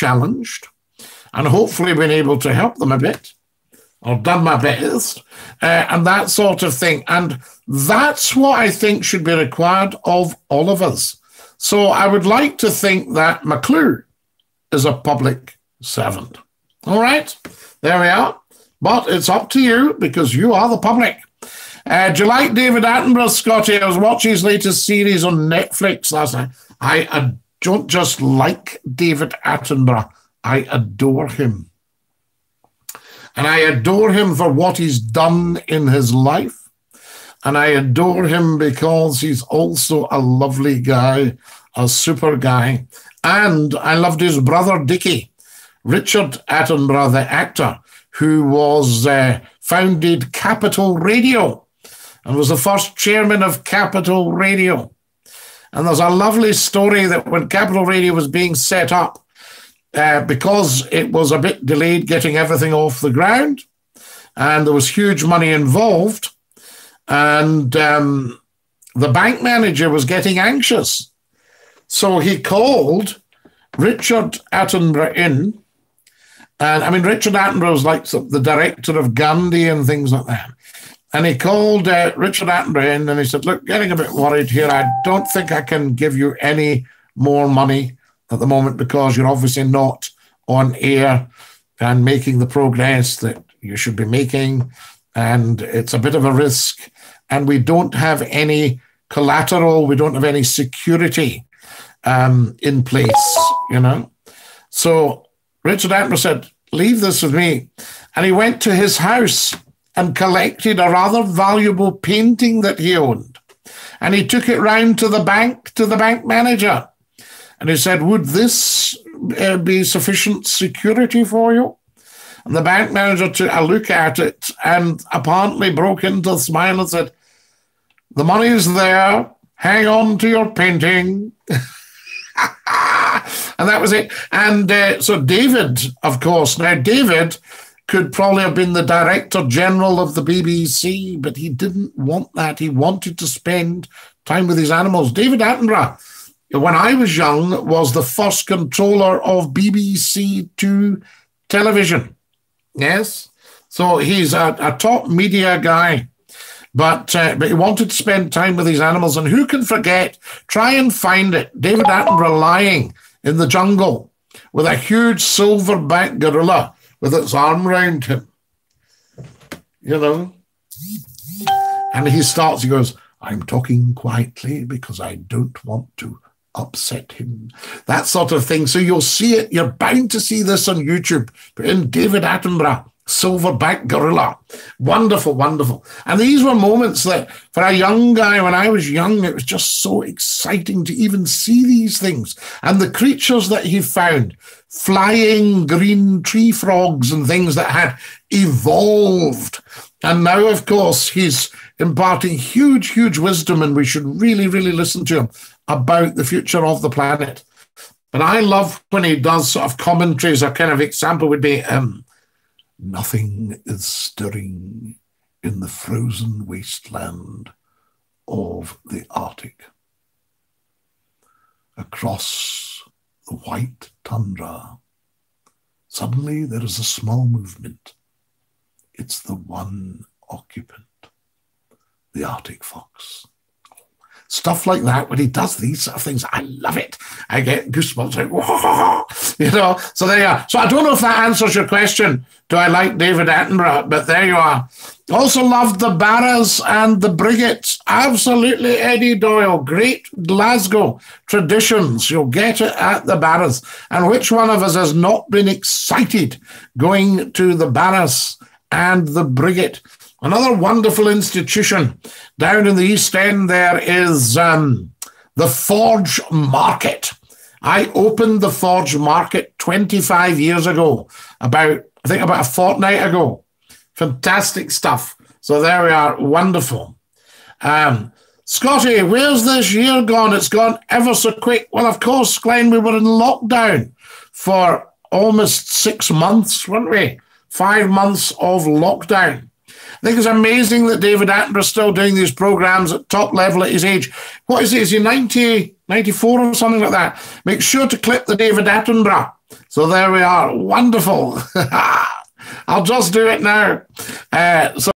challenged and hopefully been able to help them a bit I've done my best uh, and that sort of thing. And that's what I think should be required of all of us. So I would like to think that McClue is a public servant. All right, there we are. But it's up to you because you are the public. Uh, do you like David Attenborough, Scottie? I was watching his latest series on Netflix last night. I, I don't just like David Attenborough, I adore him. And I adore him for what he's done in his life. And I adore him because he's also a lovely guy, a super guy. And I loved his brother Dickie, Richard Attenborough, the actor, who was uh, founded Capital Radio and was the first chairman of Capital Radio. And there's a lovely story that when Capital Radio was being set up, uh, because it was a bit delayed getting everything off the ground, and there was huge money involved, and um, the bank manager was getting anxious. So he called Richard Attenborough in. And I mean, Richard Attenborough was like the director of Gandhi and things like that. And he called uh, Richard Attenborough in and he said, Look, getting a bit worried here. I don't think I can give you any more money at the moment because you're obviously not on air and making the progress that you should be making. And it's a bit of a risk. And we don't have any collateral, we don't have any security um, in place, you know. So Richard Attenborough said, Leave this with me. And he went to his house and collected a rather valuable painting that he owned. And he took it round to the bank, to the bank manager. And he said, Would this uh, be sufficient security for you? And the bank manager took a look at it and apparently broke into a smile and said, The money's there. Hang on to your painting. and that was it. And uh, so David, of course, now David could probably have been the director general of the BBC, but he didn't want that. He wanted to spend time with his animals. David Attenborough when I was young, was the first controller of BBC Two television. Yes. So he's a, a top media guy. But, uh, but he wanted to spend time with his animals. And who can forget? Try and find it. David Attenborough lying in the jungle with a huge silverback gorilla with its arm round him. You know? And he starts, he goes, I'm talking quietly because I don't want to upset him, that sort of thing. So you'll see it, you're bound to see this on YouTube. In David Attenborough, silverback gorilla. Wonderful, wonderful. And these were moments that, for a young guy, when I was young, it was just so exciting to even see these things. And the creatures that he found, flying green tree frogs and things that had evolved. And now, of course, he's imparting huge, huge wisdom, and we should really, really listen to him about the future of the planet. But I love when he does sort of commentaries. A kind of example would be um, Nothing is stirring in the frozen wasteland of the Arctic. Across the white tundra, suddenly there is a small movement. It's the one occupant, the Arctic fox stuff like that when he does these sort of things. I love it. I get goosebumps. Like, you know. So there you are. So I don't know if that answers your question. Do I like David Attenborough? But there you are. Also loved the Barras and the Briggaits. Absolutely, Eddie Doyle. Great Glasgow traditions. You'll get it at the Barras. And which one of us has not been excited going to the Barras and the Briggait? Another wonderful institution down in the East End there is um, the Forge Market. I opened the Forge Market 25 years ago, about, I think about a fortnight ago. Fantastic stuff. So there we are, wonderful. Um, Scottie, where's this year gone? It's gone ever so quick. Well, of course, Glenn, we were in lockdown for almost six months, weren't we? Five months of lockdown. I think it's amazing that David Attenborough's still doing these programs at top level at his age. What is he? Is he 90, 94 or something like that? Make sure to clip the David Attenborough. So there we are. Wonderful. I'll just do it now. Uh, so